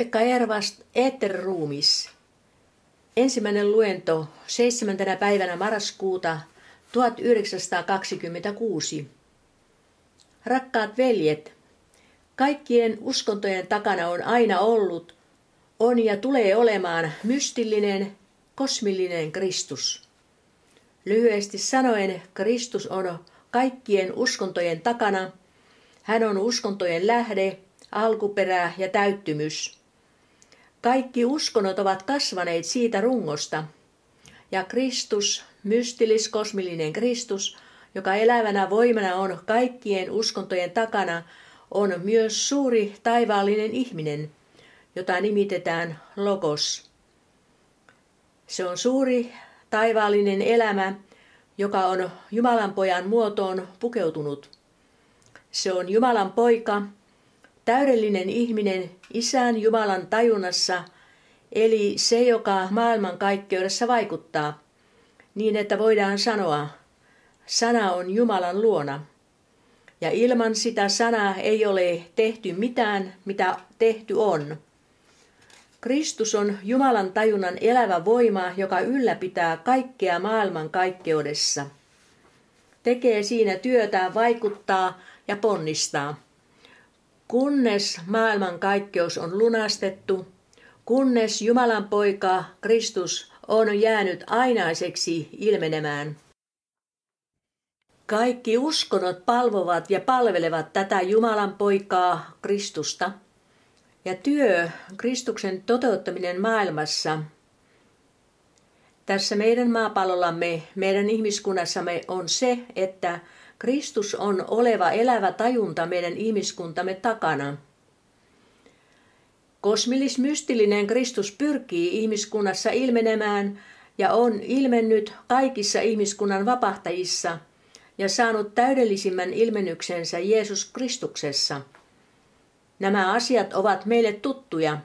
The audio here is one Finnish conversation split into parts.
Pekka Ervast, Eetterruumis. Ensimmäinen luento 7. päivänä marraskuuta 1926. Rakkaat veljet, kaikkien uskontojen takana on aina ollut, on ja tulee olemaan mystillinen, kosmillinen Kristus. Lyhyesti sanoen, Kristus on kaikkien uskontojen takana. Hän on uskontojen lähde, alkuperä ja täyttymys. Kaikki uskonnot ovat kasvaneet siitä rungosta. Ja Kristus, mystillis kosmillinen Kristus, joka elävänä voimana on kaikkien uskontojen takana, on myös suuri taivaallinen ihminen, jota nimitetään Logos. Se on suuri taivaallinen elämä, joka on Jumalan pojan muotoon pukeutunut. Se on Jumalan poika, täydellinen ihminen Isän Jumalan tajunnassa, eli se, joka maailmankaikkeudessa vaikuttaa, niin että voidaan sanoa, sana on Jumalan luona. Ja ilman sitä sanaa ei ole tehty mitään, mitä tehty on. Kristus on Jumalan tajunnan elävä voima, joka ylläpitää kaikkea maailman kaikkeudessa. Tekee siinä työtä, vaikuttaa ja ponnistaa. Kunnes maailmankaikkeus on lunastettu, kunnes Jumalan poika Kristus on jäänyt ainaiseksi ilmenemään. Kaikki uskonnot palvovat ja palvelevat tätä Jumalan poikaa Kristusta. Ja työ, Kristuksen toteuttaminen maailmassa, tässä meidän maapallollamme, meidän ihmiskunnassamme on se, että Kristus on oleva elävä tajunta meidän ihmiskuntamme takana. Kosmillis-mystillinen Kristus pyrkii ihmiskunnassa ilmenemään ja on ilmennyt kaikissa ihmiskunnan vapahtajissa ja saanut täydellisimmän ilmennyksensä Jeesus Kristuksessa. Nämä asiat ovat meille tuttuja,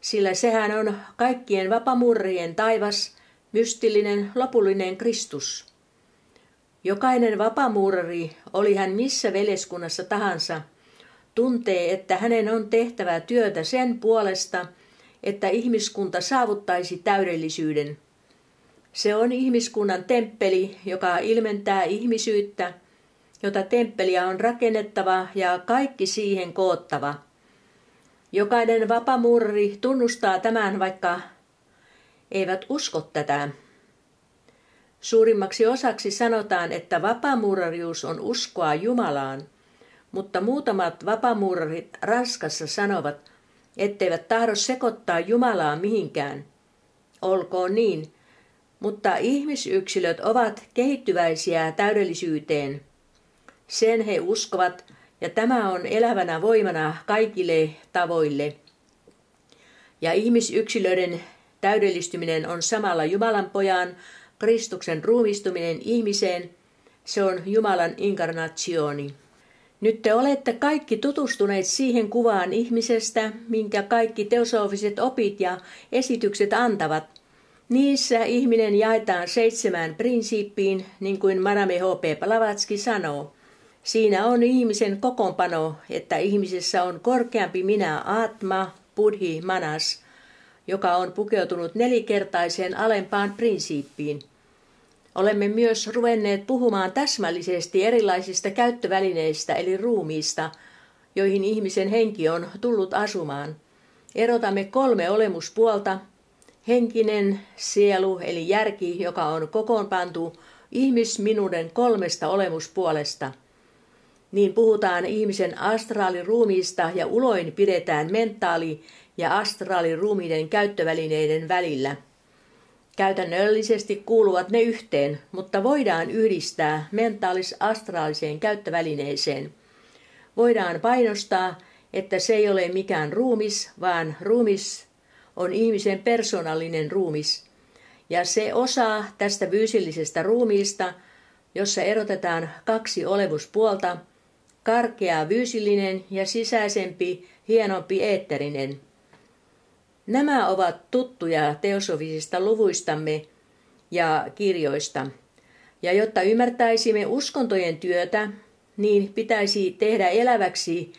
sillä sehän on kaikkien vapamurrien taivas, mystillinen, lopullinen Kristus. Jokainen vapamuurari, oli hän missä veljeskunnassa tahansa, tuntee, että hänen on tehtävä työtä sen puolesta, että ihmiskunta saavuttaisi täydellisyyden. Se on ihmiskunnan temppeli, joka ilmentää ihmisyyttä, jota temppeliä on rakennettava ja kaikki siihen koottava. Jokainen vapamurri tunnustaa tämän, vaikka eivät usko tätä. Suurimmaksi osaksi sanotaan, että vapaamuurarius on uskoa Jumalaan, mutta muutamat vapaamuurarit Ranskassa sanovat, etteivät tahdo sekoittaa Jumalaa mihinkään. Olkoon niin, mutta ihmisyksilöt ovat kehittyväisiä täydellisyyteen. Sen he uskovat, ja tämä on elävänä voimana kaikille tavoille. Ja ihmisyksilöiden täydellistyminen on samalla Jumalan pojan Kristuksen ruumistuminen ihmiseen, se on Jumalan inkarnaationi. Nyt te olette kaikki tutustuneet siihen kuvaan ihmisestä, minkä kaikki teosofiset opit ja esitykset antavat. Niissä ihminen jaetaan seitsemään prinsiippiin, niin kuin Marame H.P. Palavatski sanoo. Siinä on ihmisen kokoonpano, että ihmisessä on korkeampi minä Atma, Buddhi, Manas – joka on pukeutunut nelikertaiseen alempaan prinsiippiin. Olemme myös ruvenneet puhumaan täsmällisesti erilaisista käyttövälineistä eli ruumiista, joihin ihmisen henki on tullut asumaan. Erotamme kolme olemuspuolta, henkinen, sielu eli järki, joka on kokoonpantu ihmisminuuden kolmesta olemuspuolesta. Niin puhutaan ihmisen astraaliruumiista ja uloin pidetään mentaali- ja astraaliruumiiden käyttövälineiden välillä. Käytännöllisesti kuuluvat ne yhteen, mutta voidaan yhdistää mentaalis-astraaliseen käyttövälineeseen. Voidaan painostaa, että se ei ole mikään ruumis, vaan ruumis on ihmisen persoonallinen ruumis. Ja se osa tästä fyysillisestä ruumiista, jossa erotetaan kaksi olevuspuolta, karkea fyysillinen ja sisäisempi, hienompi eetterinen – Nämä ovat tuttuja teosofisista luvuistamme ja kirjoista. Ja jotta ymmärtäisimme uskontojen työtä, niin pitäisi tehdä eläväksi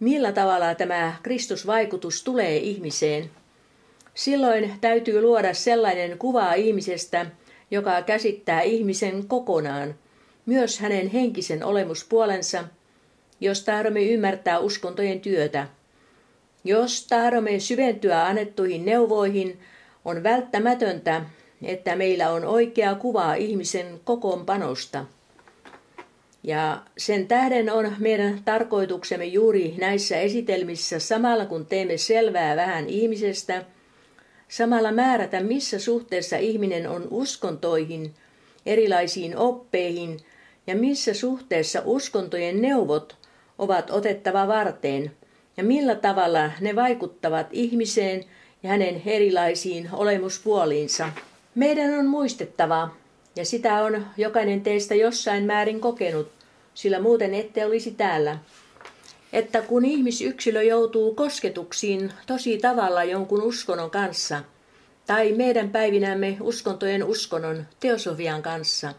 millä tavalla tämä Kristusvaikutus tulee ihmiseen. Silloin täytyy luoda sellainen kuva ihmisestä, joka käsittää ihmisen kokonaan, myös hänen henkisen olemuspuolensa, jos tahdomme ymmärtää uskontojen työtä. Jos tahdomme syventyä annettuihin neuvoihin, on välttämätöntä, että meillä on oikea kuva ihmisen kokoonpanosta. Ja sen tähden on meidän tarkoituksemme juuri näissä esitelmissä samalla kun teemme selvää vähän ihmisestä, samalla määrätä missä suhteessa ihminen on uskontoihin, erilaisiin oppeihin ja missä suhteessa uskontojen neuvot ovat otettava varteen ja millä tavalla ne vaikuttavat ihmiseen ja hänen erilaisiin olemuspuoliinsa. Meidän on muistettava, ja sitä on jokainen teistä jossain määrin kokenut, sillä muuten ette olisi täällä, että kun ihmisyksilö joutuu kosketuksiin tosi tavalla jonkun uskonnon kanssa, tai meidän päivinämme uskontojen uskonnon teosofian kanssa,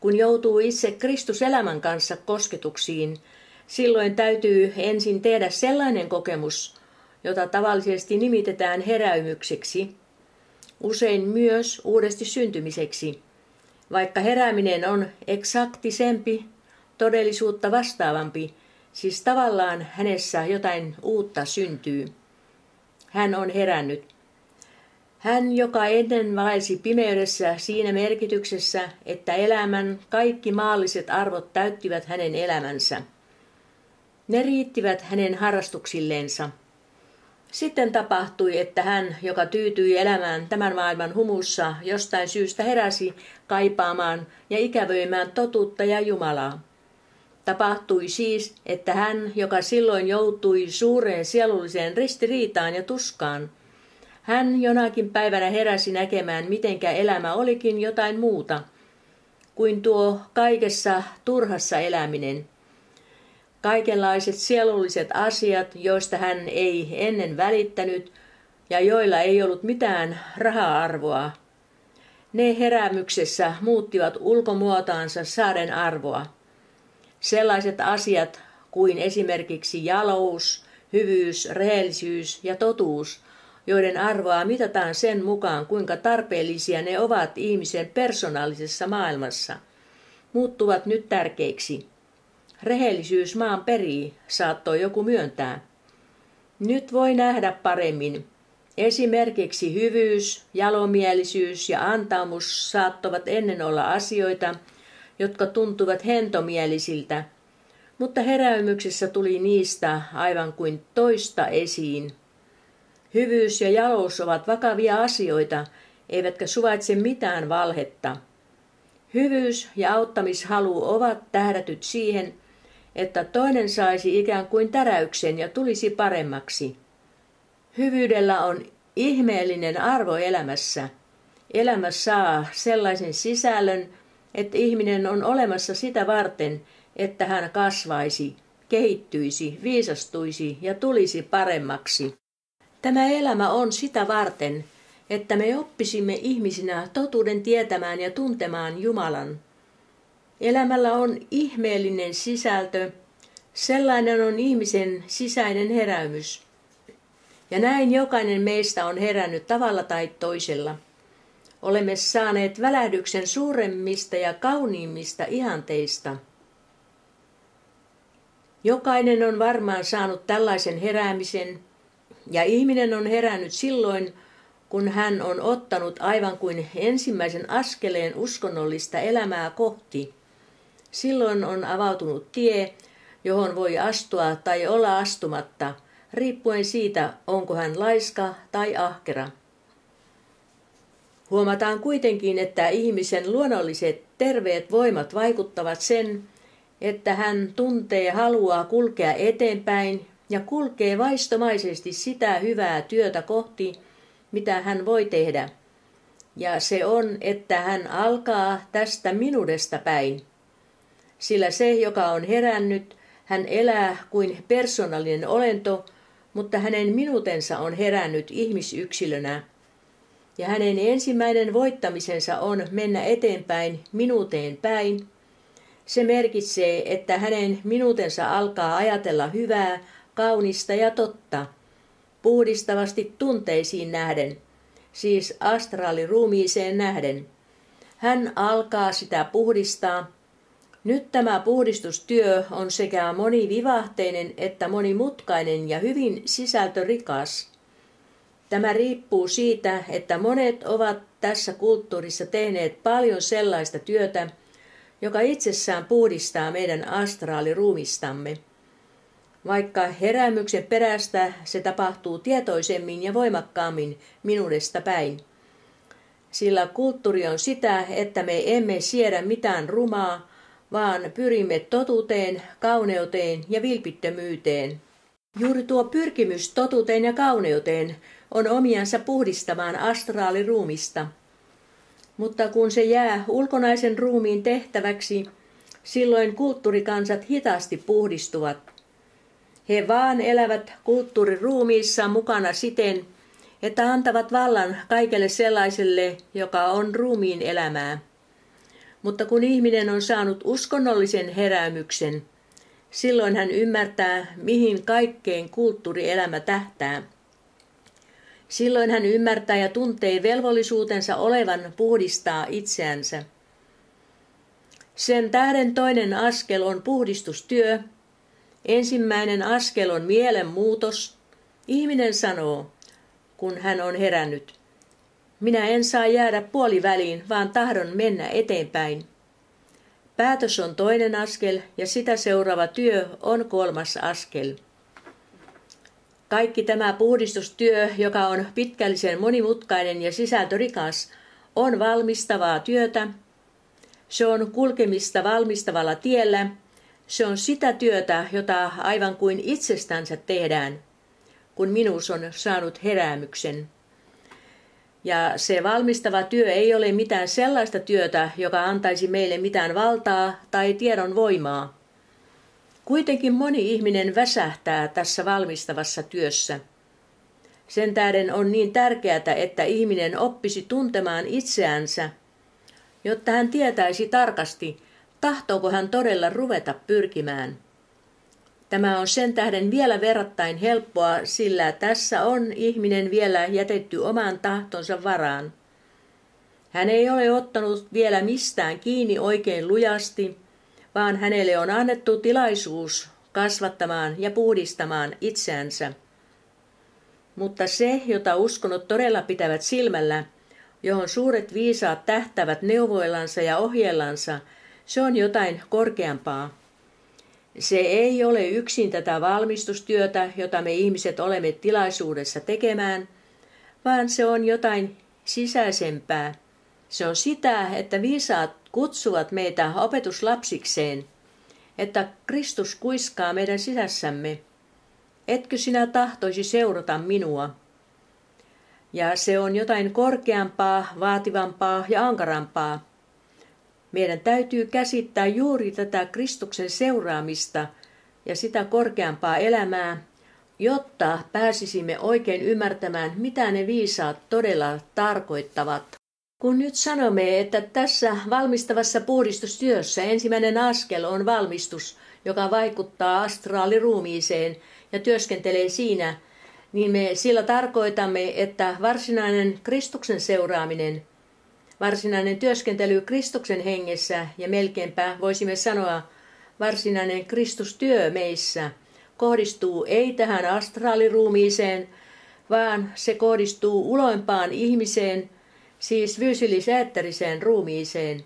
kun joutuu itse Kristuselämän kanssa kosketuksiin, silloin täytyy ensin tehdä sellainen kokemus, jota tavallisesti nimitetään heräymykseksi, usein myös uudesti syntymiseksi, vaikka herääminen on eksaktisempi, todellisuutta vastaavampi, siis tavallaan hänessä jotain uutta syntyy. Hän on herännyt. Hän, joka ennen valaisi pimeydessä siinä merkityksessä, että elämän kaikki maalliset arvot täyttivät hänen elämänsä. Ne riittivät hänen harrastuksilleensa. Sitten tapahtui, että hän, joka tyytyi elämään tämän maailman humussa, jostain syystä heräsi kaipaamaan ja ikävöimään totuutta ja Jumalaa. Tapahtui siis, että hän, joka silloin joutui suureen sielulliseen ristiriitaan ja tuskaan, hän jonakin päivänä heräsi näkemään, mitenkä elämä olikin jotain muuta kuin tuo kaikessa turhassa eläminen – kaikenlaiset sielulliset asiat, joista hän ei ennen välittänyt ja joilla ei ollut mitään raha-arvoa. Ne heräämyksessä muuttivat ulkomuotaansa saaren arvoa. Sellaiset asiat kuin esimerkiksi jalous, hyvyys, rehellisyys ja totuus, joiden arvoa mitataan sen mukaan, kuinka tarpeellisia ne ovat ihmisen persoonallisessa maailmassa, muuttuvat nyt tärkeiksi. Rehellisyys maan perii, saattoi joku myöntää. Nyt voi nähdä paremmin. Esimerkiksi hyvyys, jalomielisyys ja antaumus saattavat ennen olla asioita, jotka tuntuvat hentomielisiltä, mutta heräymyksessä tuli niistä aivan kuin toista esiin. Hyvyys ja jalous ovat vakavia asioita, eivätkä suvaitse mitään valhetta. Hyvyys ja auttamishalu ovat tähdätyt siihen, että toinen saisi ikään kuin täräyksen ja tulisi paremmaksi. Hyvyydellä on ihmeellinen arvo elämässä. Elämä saa sellaisen sisällön, että ihminen on olemassa sitä varten, että hän kasvaisi, kehittyisi, viisastuisi ja tulisi paremmaksi. Tämä elämä on sitä varten, että me oppisimme ihmisinä totuuden tietämään ja tuntemaan Jumalan. Elämällä on ihmeellinen sisältö, sellainen on ihmisen sisäinen heräymys. Ja näin jokainen meistä on herännyt tavalla tai toisella. Olemme saaneet välähdyksen suuremmista ja kauniimmista ihanteista. Jokainen on varmaan saanut tällaisen heräämisen, ja ihminen on herännyt silloin, kun hän on ottanut aivan kuin ensimmäisen askeleen uskonnollista elämää kohti. Silloin on avautunut tie, johon voi astua tai olla astumatta, riippuen siitä, onko hän laiska tai ahkera. Huomataan kuitenkin, että ihmisen luonnolliset terveet voimat vaikuttavat sen, että hän tuntee halua kulkea eteenpäin ja kulkee vaistomaisesti sitä hyvää työtä kohti, mitä hän voi tehdä. Ja se on, että hän alkaa tästä minuudesta päin sillä se, joka on herännyt, hän elää kuin persoonallinen olento, mutta hänen minuutensa on herännyt ihmisyksilönä. Ja hänen ensimmäinen voittamisensa on mennä eteenpäin minuuteen päin. Se merkitsee, että hänen minuutensa alkaa ajatella hyvää, kaunista ja totta, puhdistavasti tunteisiin nähden, siis astraaliruumiiseen nähden. Hän alkaa sitä puhdistaa. Nyt tämä puhdistustyö on sekä monivivahteinen että monimutkainen ja hyvin sisältörikas. Tämä riippuu siitä, että monet ovat tässä kulttuurissa tehneet paljon sellaista työtä, joka itsessään puhdistaa meidän astraaliruumistamme. Vaikka heräämyksen perästä se tapahtuu tietoisemmin ja voimakkaammin minuudesta päin. Sillä kulttuuri on sitä, että me emme siedä mitään rumaa, vaan pyrimme totuuteen, kauneuteen ja vilpittömyyteen. Juuri tuo pyrkimys totuuteen ja kauneuteen on omiansa puhdistamaan astraaliruumista. Mutta kun se jää ulkonaisen ruumiin tehtäväksi, silloin kulttuurikansat hitaasti puhdistuvat. He vaan elävät kulttuuriruumiissa mukana siten, että antavat vallan kaikelle sellaiselle, joka on ruumiin elämää. Mutta kun ihminen on saanut uskonnollisen heräämyksen, silloin hän ymmärtää, mihin kaikkeen kulttuurielämä tähtää. Silloin hän ymmärtää ja tuntee velvollisuutensa olevan puhdistaa itseänsä. Sen tähden toinen askel on puhdistustyö. Ensimmäinen askel on mielenmuutos. Ihminen sanoo, kun hän on herännyt, minä en saa jäädä puoliväliin, vaan tahdon mennä eteenpäin. Päätös on toinen askel ja sitä seuraava työ on kolmas askel. Kaikki tämä puhdistustyö, joka on pitkällisen monimutkainen ja sisältörikas, on valmistavaa työtä. Se on kulkemista valmistavalla tiellä. Se on sitä työtä, jota aivan kuin itsestänsä tehdään, kun minus on saanut heräämyksen. Ja se valmistava työ ei ole mitään sellaista työtä, joka antaisi meille mitään valtaa tai tiedon voimaa. Kuitenkin moni ihminen väsähtää tässä valmistavassa työssä. Sen tähden on niin tärkeää, että ihminen oppisi tuntemaan itseänsä, jotta hän tietäisi tarkasti, tahtooko hän todella ruveta pyrkimään. Tämä on sen tähden vielä verrattain helppoa, sillä tässä on ihminen vielä jätetty oman tahtonsa varaan. Hän ei ole ottanut vielä mistään kiinni oikein lujasti, vaan hänelle on annettu tilaisuus kasvattamaan ja puhdistamaan itseänsä. Mutta se, jota uskonot todella pitävät silmällä, johon suuret viisaat tähtävät neuvoillansa ja ohjellansa, se on jotain korkeampaa. Se ei ole yksin tätä valmistustyötä, jota me ihmiset olemme tilaisuudessa tekemään, vaan se on jotain sisäisempää. Se on sitä, että viisaat kutsuvat meitä opetuslapsikseen, että Kristus kuiskaa meidän sisässämme. Etkö sinä tahtoisi seurata minua? Ja se on jotain korkeampaa, vaativampaa ja ankarampaa. Meidän täytyy käsittää juuri tätä Kristuksen seuraamista ja sitä korkeampaa elämää, jotta pääsisimme oikein ymmärtämään, mitä ne viisaat todella tarkoittavat. Kun nyt sanomme, että tässä valmistavassa puhdistustyössä ensimmäinen askel on valmistus, joka vaikuttaa astraaliruumiiseen ja työskentelee siinä, niin me sillä tarkoitamme, että varsinainen Kristuksen seuraaminen, varsinainen työskentely Kristuksen hengessä ja melkeinpä voisimme sanoa varsinainen Kristustyö meissä kohdistuu ei tähän astraaliruumiiseen, vaan se kohdistuu uloimpaan ihmiseen – siis fyysillisättäriseen ruumiiseen.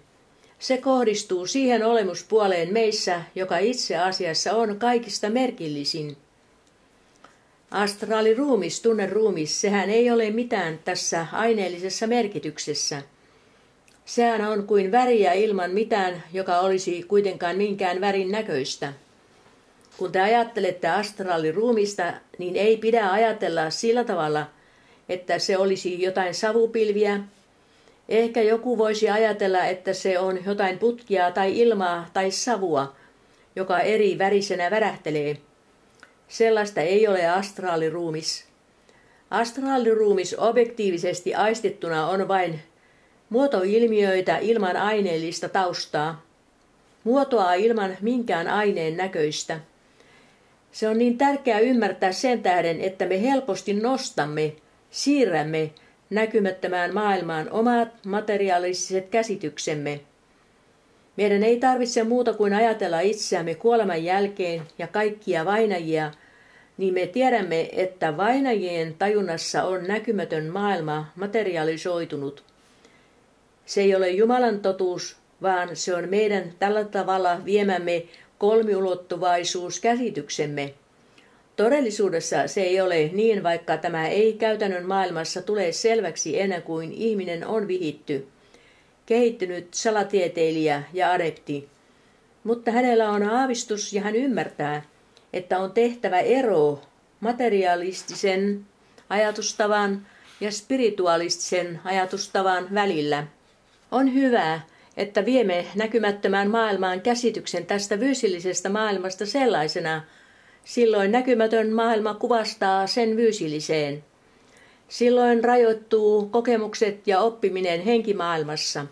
Se kohdistuu siihen olemuspuoleen meissä, joka itse asiassa on kaikista merkillisin. Astraaliruumis, tunneruumis, sehän ei ole mitään tässä aineellisessa merkityksessä. Sehän on kuin väriä ilman mitään, joka olisi kuitenkaan minkään värin näköistä. Kun te ajattelette astraaliruumista, niin ei pidä ajatella sillä tavalla, että se olisi jotain savupilviä Ehkä joku voisi ajatella, että se on jotain putkia tai ilmaa tai savua, joka eri värisenä värähtelee. Sellaista ei ole astraaliruumis. Astraaliruumis objektiivisesti aistettuna on vain muotoilmiöitä ilman aineellista taustaa, muotoa ilman minkään aineen näköistä. Se on niin tärkeää ymmärtää sen tähden, että me helposti nostamme, siirrämme näkymättömään maailmaan omat materiaaliset käsityksemme. Meidän ei tarvitse muuta kuin ajatella itseämme kuoleman jälkeen ja kaikkia vainajia, niin me tiedämme, että vainajien tajunnassa on näkymätön maailma materialisoitunut. Se ei ole Jumalan totuus, vaan se on meidän tällä tavalla viemämme kolmiulottuvaisuus käsityksemme. Todellisuudessa se ei ole niin, vaikka tämä ei käytännön maailmassa tule selväksi ennen kuin ihminen on vihitty, kehittynyt salatieteilijä ja adepti. Mutta hänellä on aavistus ja hän ymmärtää, että on tehtävä ero materialistisen ajatustavan ja spiritualistisen ajatustavan välillä. On hyvä, että viemme näkymättömään maailmaan käsityksen tästä fyysillisestä maailmasta sellaisena, silloin näkymätön maailma kuvastaa sen fyysilliseen. Silloin rajoittuu kokemukset ja oppiminen henkimaailmassa.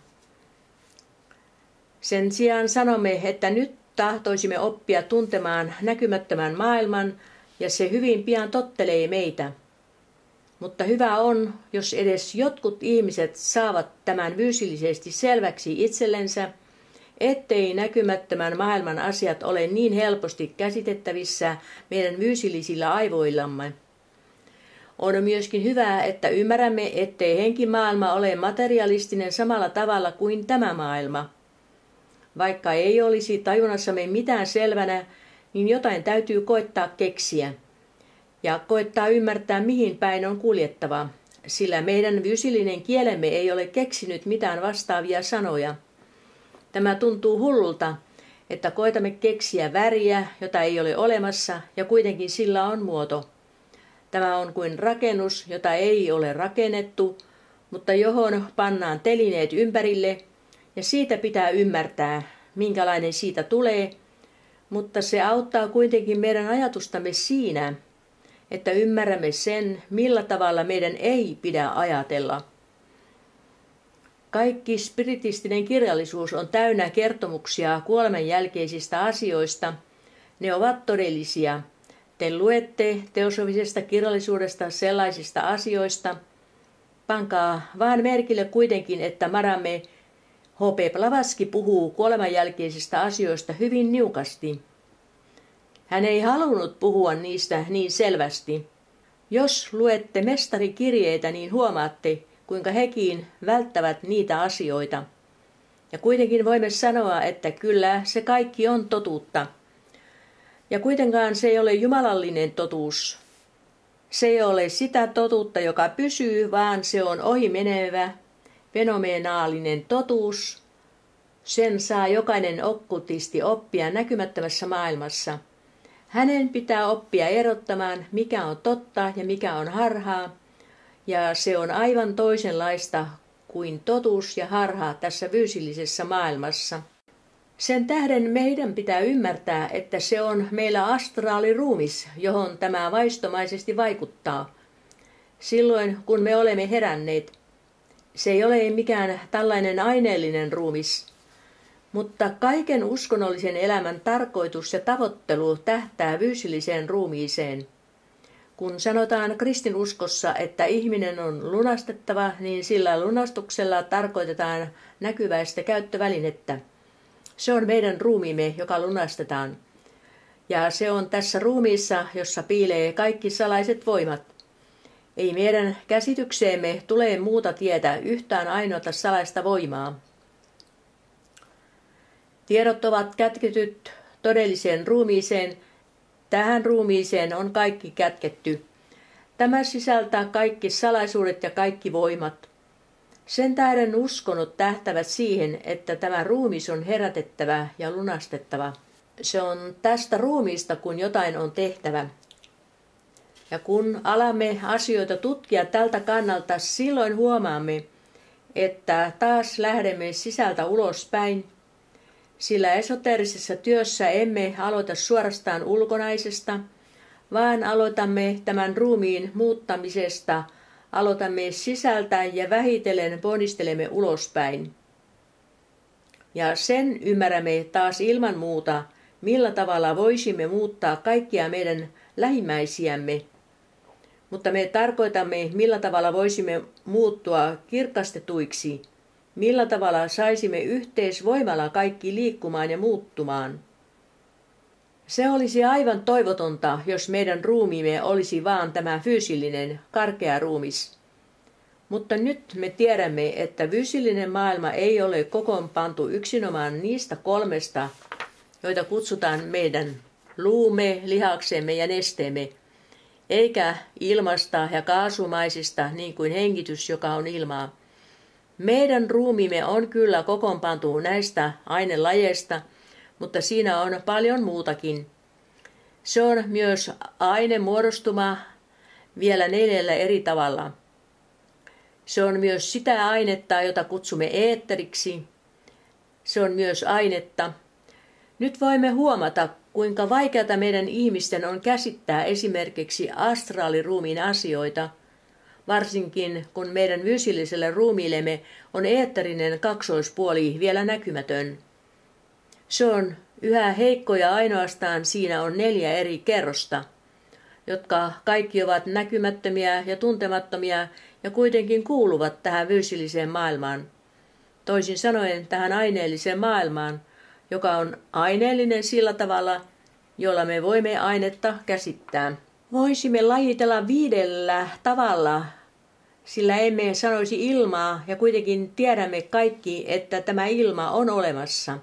Sen sijaan sanomme, että nyt tahtoisimme oppia tuntemaan näkymättömän maailman ja se hyvin pian tottelee meitä. Mutta hyvä on, jos edes jotkut ihmiset saavat tämän fyysillisesti selväksi itsellensä, ettei näkymättömän maailman asiat ole niin helposti käsitettävissä meidän fyysillisillä aivoillamme. On myöskin hyvä, että ymmärrämme, ettei henkimaailma ole materialistinen samalla tavalla kuin tämä maailma. Vaikka ei olisi tajunnassamme mitään selvänä, niin jotain täytyy koettaa keksiä ja koettaa ymmärtää, mihin päin on kuljettava, sillä meidän fyysillinen kielemme ei ole keksinyt mitään vastaavia sanoja. Tämä tuntuu hullulta, että koetamme keksiä väriä, jota ei ole olemassa, ja kuitenkin sillä on muoto. Tämä on kuin rakennus, jota ei ole rakennettu, mutta johon pannaan telineet ympärille, ja siitä pitää ymmärtää, minkälainen siitä tulee, mutta se auttaa kuitenkin meidän ajatustamme siinä, että ymmärrämme sen, millä tavalla meidän ei pidä ajatella. Kaikki spiritistinen kirjallisuus on täynnä kertomuksia kuoleman jälkeisistä asioista. Ne ovat todellisia. Te luette teosofisesta kirjallisuudesta sellaisista asioista. Pankaa vaan merkille kuitenkin, että Maramme H.P. Blavatsky puhuu kuoleman jälkeisistä asioista hyvin niukasti. Hän ei halunnut puhua niistä niin selvästi. Jos luette mestarikirjeitä, niin huomaatte, kuinka hekin välttävät niitä asioita. Ja kuitenkin voimme sanoa, että kyllä se kaikki on totuutta. Ja kuitenkaan se ei ole jumalallinen totuus. Se ei ole sitä totuutta, joka pysyy, vaan se on ohimenevä, fenomenaalinen totuus. Sen saa jokainen okkutisti oppia näkymättömässä maailmassa – hänen pitää oppia erottamaan, mikä on totta ja mikä on harhaa, ja se on aivan toisenlaista kuin totuus ja harha tässä fyysillisessä maailmassa. Sen tähden meidän pitää ymmärtää, että se on meillä astraaliruumis, johon tämä vaistomaisesti vaikuttaa. Silloin kun me olemme heränneet, se ei ole mikään tällainen aineellinen ruumis, mutta kaiken uskonnollisen elämän tarkoitus ja tavoittelu tähtää fyysilliseen ruumiiseen. Kun sanotaan kristinuskossa, että ihminen on lunastettava, niin sillä lunastuksella tarkoitetaan näkyväistä käyttövälinettä. Se on meidän ruumiimme, joka lunastetaan. Ja se on tässä ruumiissa, jossa piilee kaikki salaiset voimat. Ei meidän käsitykseemme tule muuta tietä yhtään ainoata salaista voimaa. Tiedot ovat kätketyt todelliseen ruumiiseen. Tähän ruumiiseen on kaikki kätketty. Tämä sisältää kaikki salaisuudet ja kaikki voimat. Sen tähden uskonut tähtävät siihen, että tämä ruumis on herätettävä ja lunastettava. Se on tästä ruumiista, kun jotain on tehtävä. Ja kun alamme asioita tutkia tältä kannalta, silloin huomaamme, että taas lähdemme sisältä ulospäin sillä esoteerisessa työssä emme aloita suorastaan ulkonaisesta, vaan aloitamme tämän ruumiin muuttamisesta, aloitamme sisältä ja vähitellen ponnistelemme ulospäin. Ja sen ymmärrämme taas ilman muuta, millä tavalla voisimme muuttaa kaikkia meidän lähimmäisiämme. Mutta me tarkoitamme, millä tavalla voisimme muuttua kirkastetuiksi, millä tavalla saisimme yhteisvoimalla kaikki liikkumaan ja muuttumaan. Se olisi aivan toivotonta, jos meidän ruumiimme olisi vaan tämä fyysillinen, karkea ruumis. Mutta nyt me tiedämme, että fyysillinen maailma ei ole kokoonpantu yksinomaan niistä kolmesta, joita kutsutaan meidän luume, lihaksemme ja nesteemme, eikä ilmasta ja kaasumaisista niin kuin hengitys, joka on ilmaa. Meidän ruumiimme on kyllä kokoonpantu näistä ainelajeista, mutta siinä on paljon muutakin. Se on myös aine muodostuma vielä neljällä eri tavalla. Se on myös sitä ainetta, jota kutsumme eetteriksi. Se on myös ainetta. Nyt voimme huomata, kuinka vaikeata meidän ihmisten on käsittää esimerkiksi astraaliruumiin asioita, varsinkin kun meidän fyysilliselle ruumiillemme on eetterinen kaksoispuoli vielä näkymätön. Se on yhä heikko ja ainoastaan siinä on neljä eri kerrosta, jotka kaikki ovat näkymättömiä ja tuntemattomia ja kuitenkin kuuluvat tähän fyysilliseen maailmaan. Toisin sanoen tähän aineelliseen maailmaan, joka on aineellinen sillä tavalla, jolla me voimme ainetta käsittää. Voisimme lajitella viidellä tavalla, sillä emme sanoisi ilmaa ja kuitenkin tiedämme kaikki, että tämä ilma on olemassa.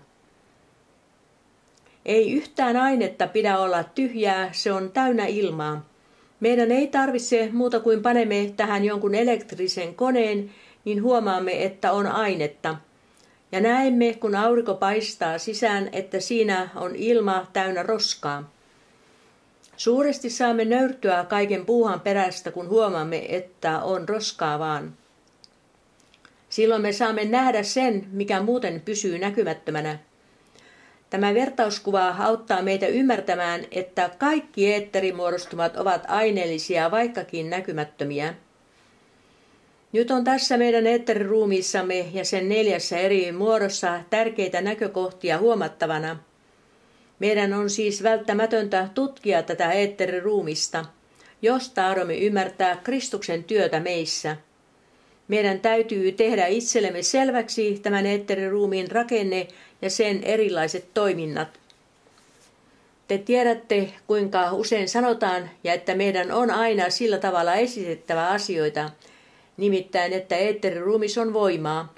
Ei yhtään ainetta pidä olla tyhjää, se on täynnä ilmaa. Meidän ei tarvitse muuta kuin panemme tähän jonkun elektrisen koneen, niin huomaamme, että on ainetta. Ja näemme, kun aurinko paistaa sisään, että siinä on ilma täynnä roskaa. Suuresti saamme nöyrtyä kaiken puuhan perästä, kun huomaamme, että on roskaa vaan. Silloin me saamme nähdä sen, mikä muuten pysyy näkymättömänä. Tämä vertauskuva auttaa meitä ymmärtämään, että kaikki eetterimuodostumat ovat aineellisia, vaikkakin näkymättömiä. Nyt on tässä meidän eetteriruumiissamme ja sen neljässä eri muodossa tärkeitä näkökohtia huomattavana. Meidän on siis välttämätöntä tutkia tätä eetteriruumista, jos tahdomme ymmärtää Kristuksen työtä meissä – meidän täytyy tehdä itsellemme selväksi tämän eetteriruumiin rakenne ja sen erilaiset toiminnat. Te tiedätte, kuinka usein sanotaan, ja että meidän on aina sillä tavalla esitettävä asioita, nimittäin, että eetteriruumis on voimaa.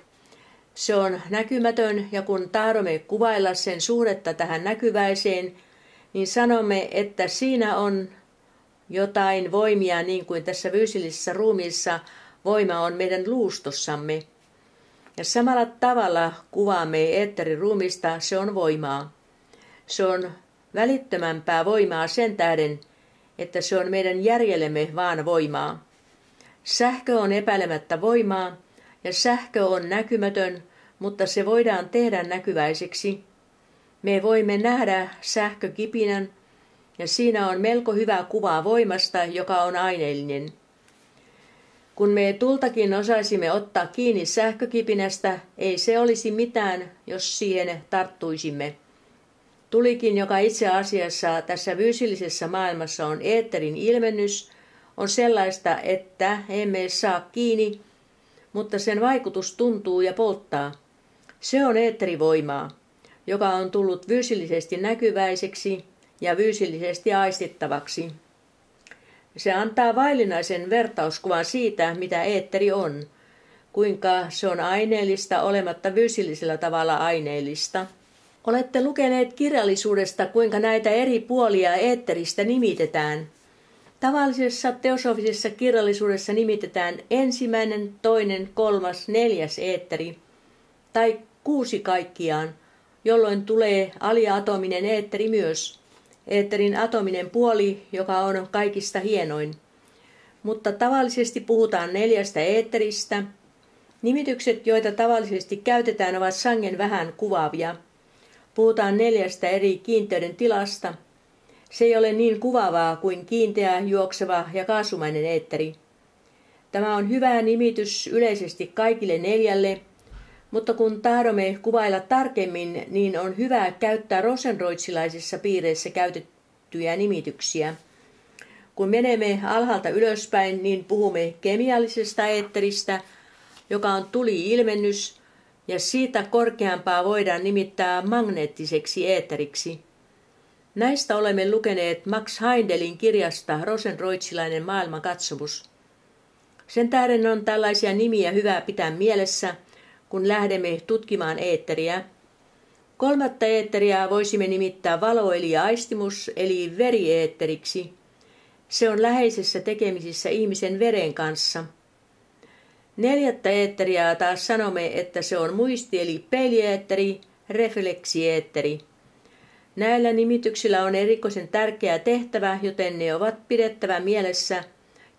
Se on näkymätön, ja kun tahdomme kuvailla sen suhdetta tähän näkyväiseen, niin sanomme, että siinä on jotain voimia, niin kuin tässä fyysillisessä ruumiissa Voima on meidän luustossamme. Ja samalla tavalla kuvaamme eetterin ruumista, se on voimaa. Se on välittömämpää voimaa sen tähden, että se on meidän järjellemme vaan voimaa. Sähkö on epäilemättä voimaa, ja sähkö on näkymätön, mutta se voidaan tehdä näkyväiseksi. Me voimme nähdä sähkökipinän, ja siinä on melko hyvä kuva voimasta, joka on aineellinen. Kun me tultakin osaisimme ottaa kiinni sähkökipinästä, ei se olisi mitään, jos siihen tarttuisimme. Tulikin, joka itse asiassa tässä fyysillisessä maailmassa on eetterin ilmennys, on sellaista, että emme saa kiinni, mutta sen vaikutus tuntuu ja polttaa. Se on eetterivoimaa, joka on tullut fyysillisesti näkyväiseksi ja fyysillisesti aistittavaksi. Se antaa vaillinaisen vertauskuvan siitä, mitä eetteri on, kuinka se on aineellista olematta fyysillisellä tavalla aineellista. Olette lukeneet kirjallisuudesta, kuinka näitä eri puolia eetteristä nimitetään. Tavallisessa teosofisessa kirjallisuudessa nimitetään ensimmäinen, toinen, kolmas, neljäs eetteri, tai kuusi kaikkiaan, jolloin tulee aliatominen eetteri myös eetterin atominen puoli, joka on kaikista hienoin. Mutta tavallisesti puhutaan neljästä eetteristä. Nimitykset, joita tavallisesti käytetään, ovat sangen vähän kuvaavia. Puhutaan neljästä eri kiinteyden tilasta. Se ei ole niin kuvaavaa kuin kiinteä, juokseva ja kaasumainen eetteri. Tämä on hyvä nimitys yleisesti kaikille neljälle, Mutta kun tahdomme kuvailla tarkemmin, niin on hyvä käyttää rosenroitsilaisissa piireissä käytettyjä nimityksiä. Kun menemme alhaalta ylöspäin, niin puhumme kemiallisesta eetteristä, joka on tuli-ilmennys, ja siitä korkeampaa voidaan nimittää magneettiseksi eetteriksi. Näistä olemme lukeneet Max Heindelin kirjasta Rosenroitsilainen maailmankatsomus. Sen tähden on tällaisia nimiä hyvä pitää mielessä, kun lähdemme tutkimaan eetteriä. Kolmatta eetteriä voisimme nimittää valo eli aistimus eli verieetteriksi. Se on läheisessä tekemisissä ihmisen veren kanssa. Neljättä eetteriä taas sanomme, että se on muisti eli peilieetteri, refleksieetteri. Näillä nimityksillä on erikoisen tärkeä tehtävä, joten ne ovat pidettävä mielessä,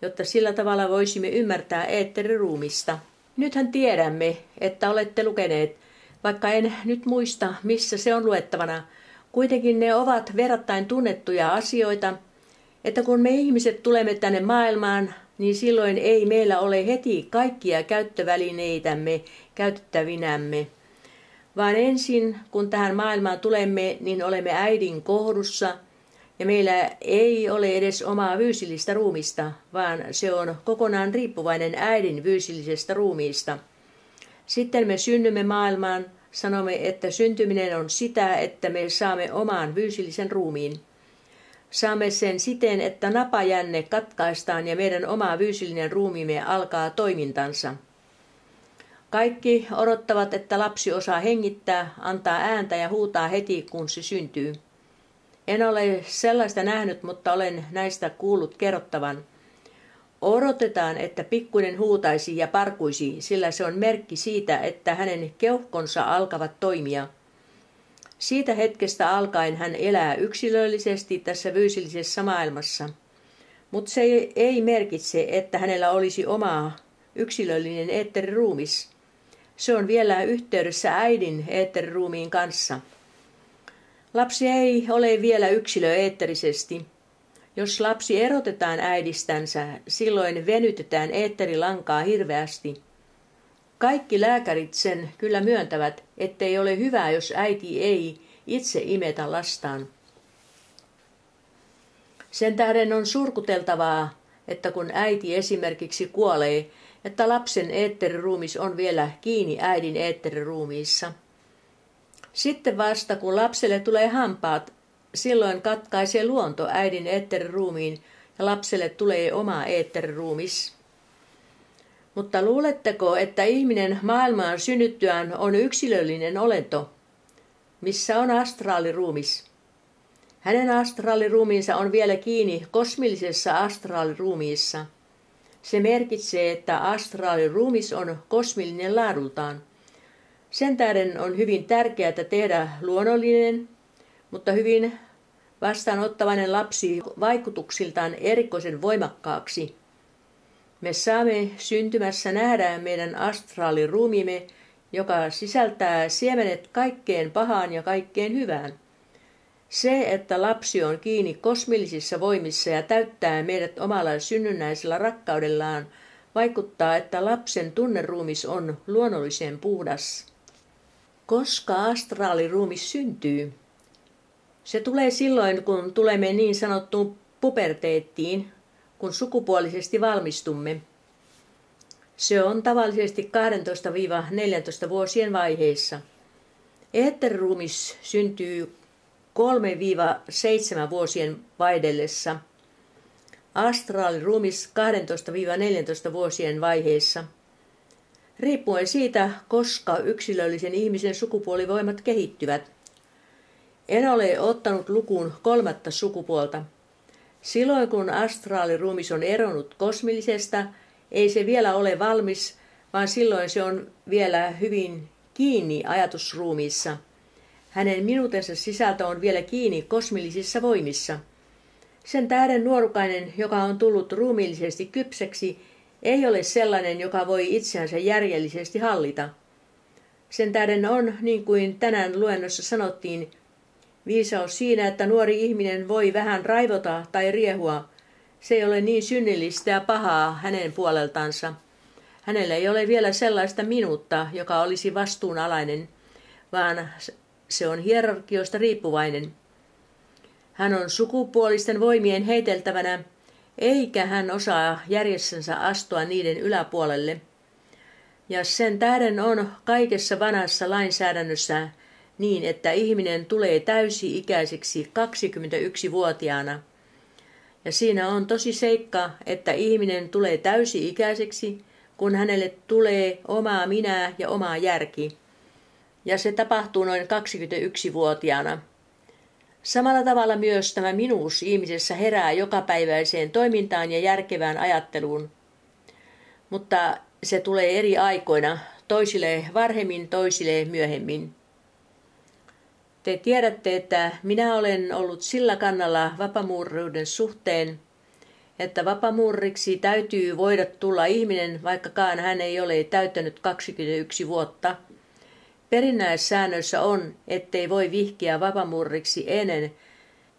jotta sillä tavalla voisimme ymmärtää eetteriruumista. Nythän tiedämme, että olette lukeneet, vaikka en nyt muista, missä se on luettavana. Kuitenkin ne ovat verrattain tunnettuja asioita, että kun me ihmiset tulemme tänne maailmaan, niin silloin ei meillä ole heti kaikkia käyttövälineitämme käytettävinämme vaan ensin kun tähän maailmaan tulemme, niin olemme äidin kohdussa ja meillä ei ole edes omaa fyysillistä ruumista, vaan se on kokonaan riippuvainen äidin fyysillisestä ruumiista. Sitten me synnymme maailmaan, sanomme, että syntyminen on sitä, että me saamme omaan fyysillisen ruumiin. Saamme sen siten, että napajänne katkaistaan ja meidän oma fyysillinen ruumiimme alkaa toimintansa. Kaikki odottavat, että lapsi osaa hengittää, antaa ääntä ja huutaa heti, kun se syntyy. En ole sellaista nähnyt, mutta olen näistä kuullut kerrottavan. Odotetaan, että pikkuinen huutaisi ja parkuisi, sillä se on merkki siitä, että hänen keuhkonsa alkavat toimia. Siitä hetkestä alkaen hän elää yksilöllisesti tässä fyysillisessä maailmassa. Mutta se ei merkitse, että hänellä olisi oma yksilöllinen eetteriruumis. Se on vielä yhteydessä äidin eetteriruumiin kanssa. Lapsi ei ole vielä yksilö eetterisesti. Jos lapsi erotetaan äidistänsä, silloin venytetään eetterilankaa hirveästi. Kaikki lääkärit sen kyllä myöntävät, ettei ole hyvä, jos äiti ei itse imetä lastaan. Sen tähden on surkuteltavaa, että kun äiti esimerkiksi kuolee, että lapsen eetteriruumis on vielä kiinni äidin eetteriruumiissa. Sitten vasta kun lapselle tulee hampaat, silloin katkaisee luonto äidin eetteriruumiin ja lapselle tulee oma eetteriruumis. Mutta luuletteko, että ihminen maailmaan synnyttyään on yksilöllinen olento? Missä on astraaliruumis? Hänen astraaliruumiinsa on vielä kiinni kosmillisessa astraaliruumiissa – se merkitsee, että astraaliruumis on kosmillinen laadultaan. Sen tähden on hyvin tärkeää tehdä luonnollinen, mutta hyvin vastaanottavainen lapsi vaikutuksiltaan erikoisen voimakkaaksi. Me saamme syntymässä nähdä meidän astraaliruumiimme, joka sisältää siemenet kaikkeen pahaan ja kaikkeen hyvään. Se, että lapsi on kiinni kosmillisissa voimissa ja täyttää meidät omalla synnynnäisellä rakkaudellaan, vaikuttaa, että lapsen tunneruumis on luonnollisen puhdas. Koska astraaliruumis syntyy? Se tulee silloin, kun tulemme niin sanottuun puberteettiin, kun sukupuolisesti valmistumme. Se on tavallisesti 12-14 vuosien vaiheissa. Eetteriruumis syntyy 3-7 vuosien vaihdellessa, astraaliruumis 12-14 vuosien vaiheessa, riippuen siitä, koska yksilöllisen ihmisen sukupuolivoimat kehittyvät. En ole ottanut lukuun kolmatta sukupuolta. Silloin kun astraaliruumis on eronnut kosmillisesta, ei se vielä ole valmis, vaan silloin se on vielä hyvin kiinni ajatusruumiissa – hänen minuutensa sisältö on vielä kiinni kosmillisissa voimissa. Sen tähden nuorukainen, joka on tullut ruumiillisesti kypseksi, ei ole sellainen, joka voi itseänsä järjellisesti hallita. Sen tähden on, niin kuin tänään luennossa sanottiin, viisaus siinä, että nuori ihminen voi vähän raivota tai riehua. Se ei ole niin synnillistä ja pahaa hänen puoleltansa. Hänellä ei ole vielä sellaista minuutta, joka olisi vastuunalainen, vaan se on hierarkioista riippuvainen. Hän on sukupuolisten voimien heiteltävänä, eikä hän osaa järjessänsä astua niiden yläpuolelle. Ja sen tähden on kaikessa vanhassa lainsäädännössä niin, että ihminen tulee täysi-ikäiseksi 21-vuotiaana. Ja siinä on tosi seikka, että ihminen tulee täysi-ikäiseksi, kun hänelle tulee omaa minää ja omaa järki. Ja se tapahtuu noin 21-vuotiaana. Samalla tavalla myös tämä minuus ihmisessä herää jokapäiväiseen toimintaan ja järkevään ajatteluun. Mutta se tulee eri aikoina, toisille varhemmin, toisille myöhemmin. Te tiedätte, että minä olen ollut sillä kannalla vapamuurruuden suhteen, että vapamurriksi täytyy voida tulla ihminen, vaikkakaan hän ei ole täyttänyt 21 vuotta. Perinnäissäännöissä on, ettei voi vihkiä vapamurriksi ennen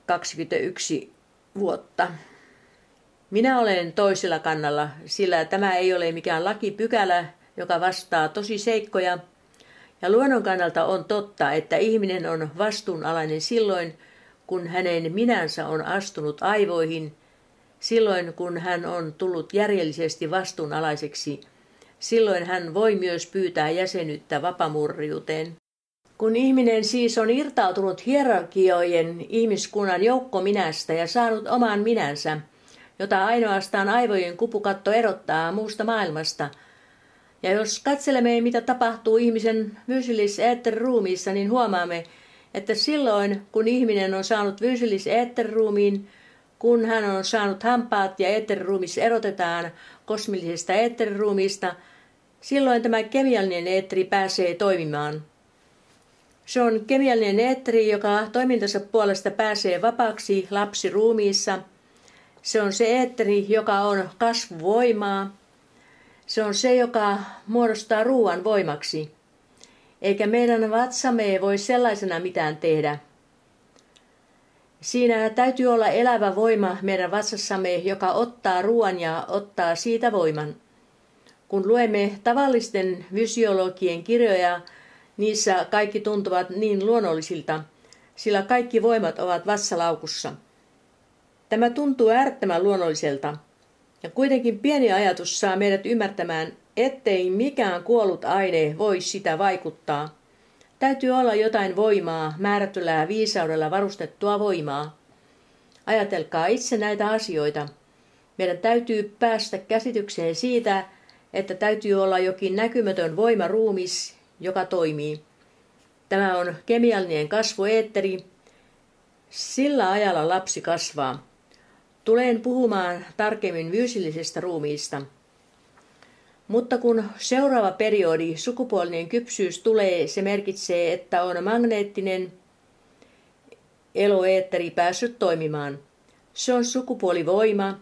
21 vuotta. Minä olen toisella kannalla, sillä tämä ei ole mikään lakipykälä, joka vastaa tosi seikkoja, ja luonnon kannalta on totta, että ihminen on vastuunalainen silloin, kun hänen minänsä on astunut aivoihin, silloin kun hän on tullut järjellisesti vastuunalaiseksi, silloin hän voi myös pyytää jäsenyyttä vapamurriuteen. Kun ihminen siis on irtautunut hierarkiojen ihmiskunnan joukkominästä ja saanut oman minänsä, jota ainoastaan aivojen kupukatto erottaa muusta maailmasta – ja jos katselemme, mitä tapahtuu ihmisen fyysillis ruumiissa, niin huomaamme, että silloin, kun ihminen on saanut fyysillis ruumiin, kun hän on saanut hampaat ja eetteriruumis erotetaan kosmillisesta eetteriruumista, silloin tämä kemiallinen eetteri pääsee toimimaan. Se on kemiallinen eetteri, joka toimintansa puolesta pääsee vapaaksi lapsiruumiissa. Se on se eetteri, joka on kasvuvoimaa, se on se, joka muodostaa ruoan voimaksi. Eikä meidän vatsamme voi sellaisena mitään tehdä. Siinä täytyy olla elävä voima meidän vatsassamme, joka ottaa ruoan ja ottaa siitä voiman. Kun luemme tavallisten fysiologien kirjoja, niissä kaikki tuntuvat niin luonnollisilta, sillä kaikki voimat ovat vatsalaukussa. Tämä tuntuu äärettömän luonnolliselta – ja kuitenkin pieni ajatus saa meidät ymmärtämään, ettei mikään kuollut aine voi sitä vaikuttaa. Täytyy olla jotain voimaa, määrätyllä viisaudella varustettua voimaa. Ajatelkaa itse näitä asioita. Meidän täytyy päästä käsitykseen siitä, että täytyy olla jokin näkymätön voima ruumis, joka toimii. Tämä on kemiallinen kasvueetteri. Sillä ajalla lapsi kasvaa. Tulen puhumaan tarkemmin fyysillisestä ruumiista. Mutta kun seuraava periodi, sukupuolinen kypsyys, tulee, se merkitsee, että on magneettinen eloeetteri päässyt toimimaan. Se on sukupuolivoima.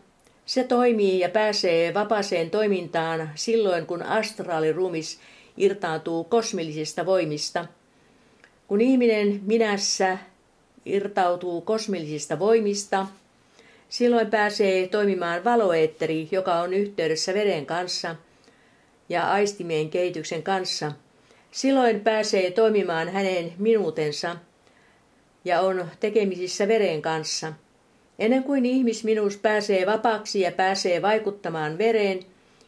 Se toimii ja pääsee vapaaseen toimintaan silloin, kun astraaliruumis irtaantuu kosmillisista voimista. Kun ihminen minässä irtautuu kosmillisista voimista, Silloin pääsee toimimaan valoeetteri, joka on yhteydessä veden kanssa ja aistimien kehityksen kanssa. Silloin pääsee toimimaan hänen minuutensa ja on tekemisissä veren kanssa. Ennen kuin ihmisminuus pääsee vapaaksi ja pääsee vaikuttamaan vereen,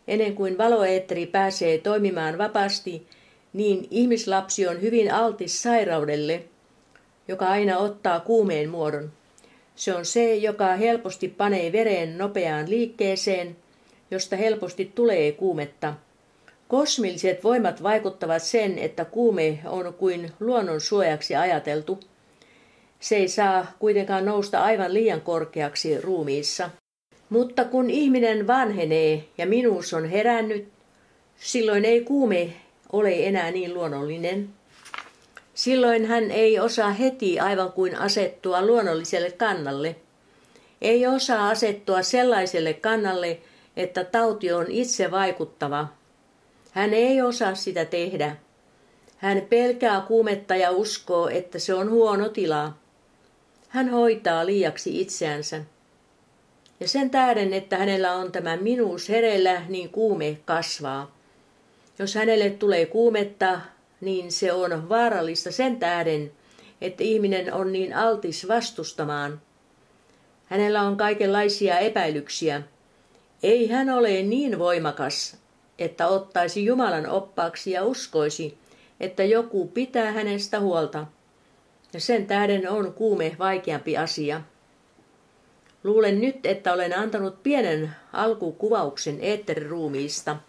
ennen kuin valoeetteri pääsee toimimaan vapaasti, niin ihmislapsi on hyvin altis sairaudelle, joka aina ottaa kuumeen muodon. Se on se, joka helposti panee veren nopeaan liikkeeseen, josta helposti tulee kuumetta. Kosmilliset voimat vaikuttavat sen, että kuume on kuin luonnon suojaksi ajateltu. Se ei saa kuitenkaan nousta aivan liian korkeaksi ruumiissa. Mutta kun ihminen vanhenee ja minuus on herännyt, silloin ei kuume ole enää niin luonnollinen. Silloin hän ei osaa heti aivan kuin asettua luonnolliselle kannalle. Ei osaa asettua sellaiselle kannalle, että tauti on itse vaikuttava. Hän ei osaa sitä tehdä. Hän pelkää kuumetta ja uskoo, että se on huono tila. Hän hoitaa liiaksi itseänsä. Ja sen tähden, että hänellä on tämä minuus hereillä, niin kuume kasvaa. Jos hänelle tulee kuumetta, niin se on vaarallista sen tähden, että ihminen on niin altis vastustamaan. Hänellä on kaikenlaisia epäilyksiä. Ei hän ole niin voimakas, että ottaisi Jumalan oppaaksi ja uskoisi, että joku pitää hänestä huolta. Ja sen tähden on kuume vaikeampi asia. Luulen nyt, että olen antanut pienen alkukuvauksen eetteriruumiista –